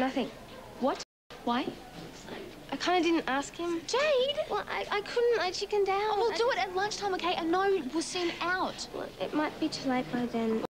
nothing. What? Why? I kind of didn't ask him. Jade! Well, I, I couldn't. I chickened out. We'll I- do it at lunchtime, okay? And no, we'll see out. Well, it might be too late by then.